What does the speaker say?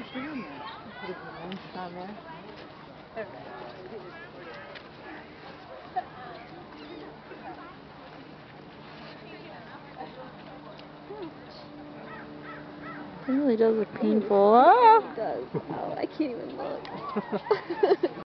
Put there. It really does look painful. Ah! It does. Oh, I can't even look.